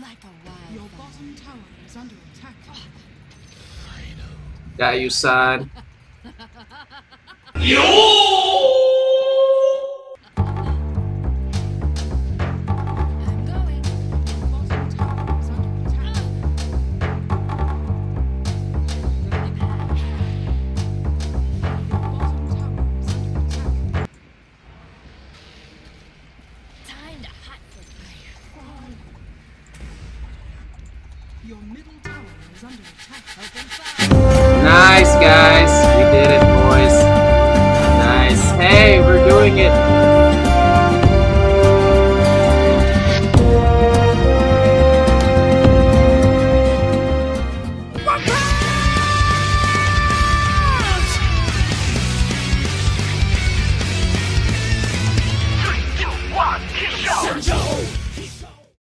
Like a wild Your bottom tower is under attack. Got you, son. I'm Nice, guys. We did it, boys. Nice. Hey, we're doing it. Three, two, one,